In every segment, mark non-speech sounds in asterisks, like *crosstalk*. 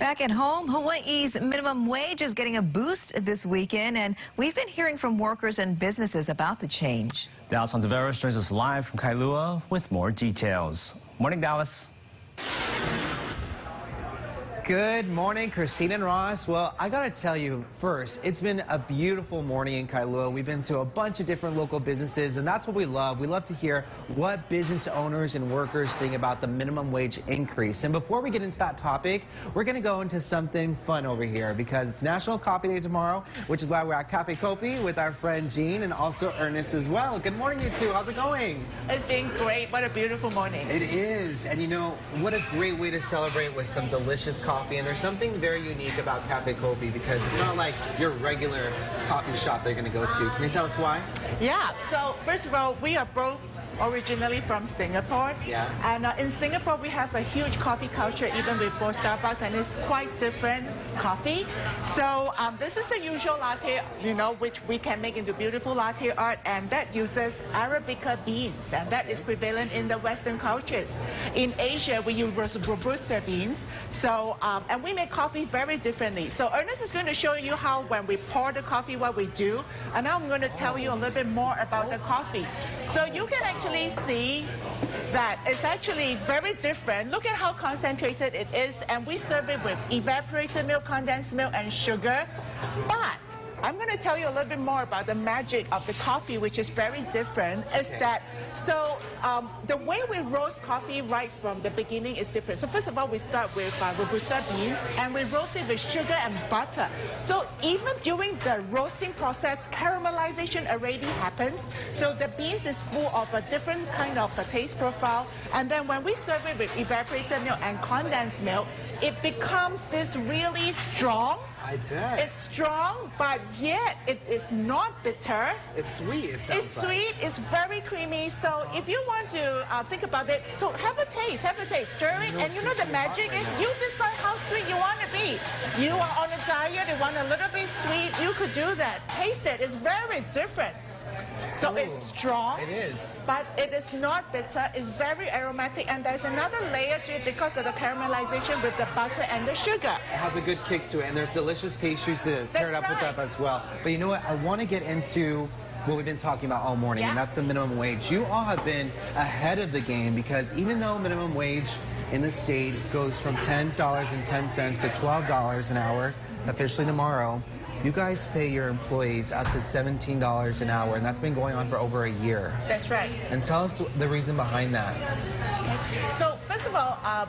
Back at home, Hawaii's minimum wage is getting a boost this weekend, and we've been hearing from workers and businesses about the change. Dallis Ontiveros joins us live from Kailua with more details. Morning, Dallis. Good morning, Christine and Ross. Well, I gotta tell you first, it's been a beautiful morning in Kailua. We've been to a bunch of different local businesses, and that's what we love. We love to hear what business owners and workers think about the minimum wage increase. And before we get into that topic, we're gonna go into something fun over here because it's National Coffee Day tomorrow, which is why we're at Cafe Kopi with our friend Jean and also Ernest as well. Good morning, you two. How's it going? It's been great. What a beautiful morning. It is. And you know, what a great way to celebrate with some delicious coffee coffee, and there's something very unique about Cafe Kopi because it's not like your regular coffee shop they're going to go to. Can you tell us why? Yeah. So first of all, we are both originally from Singapore. Yeah. And uh, in Singapore, we have a huge coffee culture, even before Starbucks, and it's quite different coffee. So um, this is a usual latte, you know, which we can make into beautiful latte art, and that uses Arabica beans, and that is prevalent in the Western cultures. In Asia, we use Robusta beans. So, um, and we make coffee very differently. So Ernest is going to show you how when we pour the coffee, what we do, and now I'm going to tell you a little bit more about the coffee. So you can actually see that it's actually very different. Look at how concentrated it is, and we serve it with evaporated milk, condensed milk, and sugar. But I'm going to tell you a little bit more about the magic of the coffee, which is very different. Is okay. that so? Um, the way we roast coffee right from the beginning is different. So first of all, we start with uh, robusta beans, and we roast it with sugar and butter. So even during the roasting process, caramelization already happens. So the beans is full of a different kind of a taste profile. And then when we serve it with evaporated milk and condensed milk, it becomes this really strong I bet. It's strong, but yet it is not bitter. It's sweet. It it's like. sweet. It's very creamy. So if you want to uh, think about it, so have a taste. Have a taste. Stir it, and you know the magic is you decide how sweet you want to be. You are on a diet. You want a little bit sweet. You could do that. Taste it. It's very different. So Ooh, it's strong. It is. But it is not bitter. It's very aromatic. And there's another layer to it because of the caramelization with the butter and the sugar. It has a good kick to it. And there's delicious pastries to pair it up right. with that as well. But you know what? I want to get into what we've been talking about all morning, yeah. and that's the minimum wage. You all have been ahead of the game because even though minimum wage in the state goes from $10.10 to $12 an hour officially tomorrow, you guys pay your employees up to $17 an hour, and that's been going on for over a year. That's right. And tell us the reason behind that. So, first of all, uh,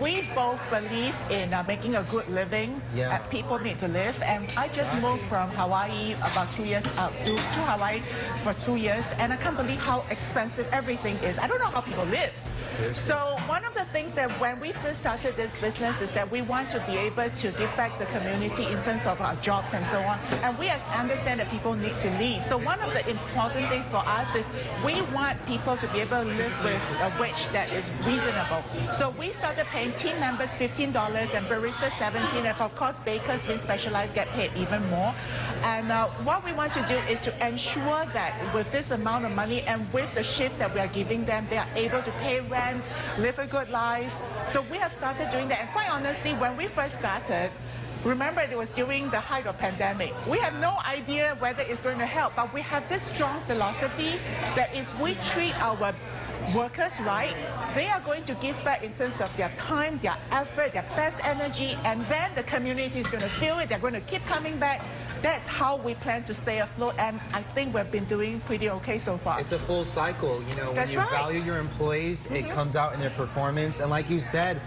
we both believe in uh, making a good living. Yeah. Uh, people need to live. And I just moved from Hawaii about two years uh, to, to Hawaii for two years, and I can't believe how expensive everything is. I don't know how people live. Seriously? So one of the things that when we first started this business is that we want to be able to give back the community in terms of our jobs and so on. And we understand that people need to leave. So one of the important things for us is we want people to be able to live with a wage that is reasonable. So we started paying team members $15 and baristas 17 and of course bakers being specialized get paid even more. And uh, what we want to do is to ensure that with this amount of money and with the shifts that we are giving them, they are able to pay rent live a good life. So we have started doing that. And quite honestly, when we first started, Remember, it was during the height of pandemic. We have no idea whether it's going to help, but we have this strong philosophy that if we treat our workers right, they are going to give back in terms of their time, their effort, their best energy, and then the community is going to feel it. They're going to keep coming back that's how we plan to stay afloat, and I think we've been doing pretty okay so far. It's a full cycle. You know, That's when you right. value your employees, mm -hmm. it mm-hmm. comes out in their performance. And like you said,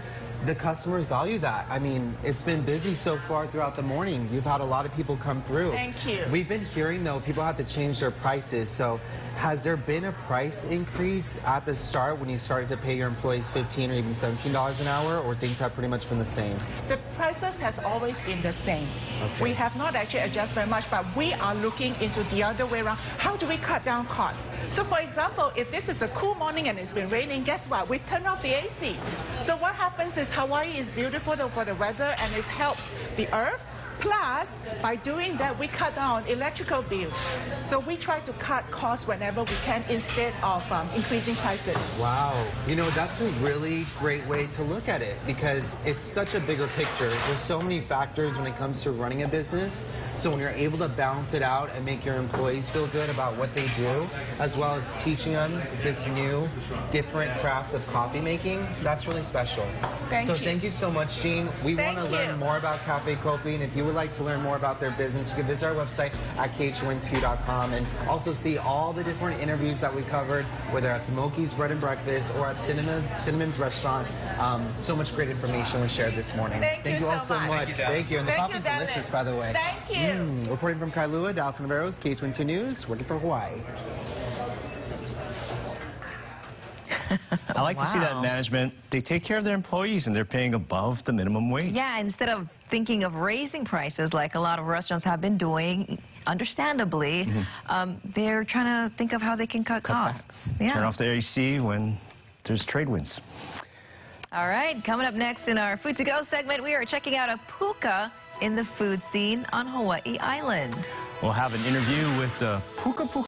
the customers value that. I mean, it's been busy so far throughout the morning. You've had a lot of people come through. Thank you. We've been hearing, though, people have to change their prices. So has there been a price increase at the start when you started to pay your employees 15 or even $17 an hour, or things have pretty much been the same? The prices has always been the same. Okay. We have not actually adjusted very much, but we are looking into the other way around. How do we cut down costs? So for example, if this is a cool morning and it's been raining, guess what? We turn off the AC. So what happens is Hawaii is beautiful for the weather and it helps the earth Plus, by doing that, we cut down electrical bills. So we try to cut costs whenever we can instead of um, increasing prices. Wow. You know, that's a really great way to look at it because it's such a bigger picture. There's so many factors when it comes to running a business. So when you're able to balance it out and make your employees feel good about what they do, as well as teaching them this new, different craft of coffee making, that's really special. Thank so you. thank you so much, Jean. We want to learn more about Cafe Kopi, and if you would like to learn more about their business, you can visit our website at khon2.com and also see all the different interviews that we covered, whether at Smoky's Bread and Breakfast or at Cinnamon, Cinnamon's Restaurant. Um, so much great information was shared this morning. Thank you all so so much. much. Thank you, Thank you. And the Thank coffee's you, delicious, by the way. Thank you. Mm, reporting from Kailua, Dallis Ontiveros KHON2 News, working for Hawaii. *laughs* I like to see that management, they take care of their employees and they're paying above the minimum wage. Yeah, instead of thinking of raising prices like a lot of restaurants have been doing, understandably, um, they're trying to think of how they can cut, costs. Yeah. Turn off the AC when there's trade winds. All right, coming up next in our Food to Go segment, we are checking out a puka in the food scene on Hawaii Island. We'll have an interview with the Puka Puka.